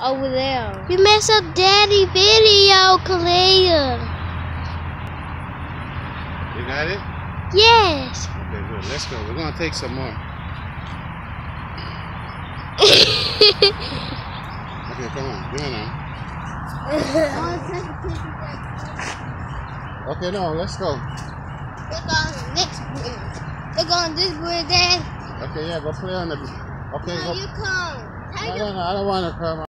over there. You messed up daddy video, Kalia. You got it? Yes. Okay, good. Let's go. We're gonna take some more. Okay, come on. Give me now. Okay, no, let's go. Look on the next bridge. Look on this bridge, Dad. Okay, yeah, go play on the. Okay, no, go. you come. No, no, no, I don't want to come.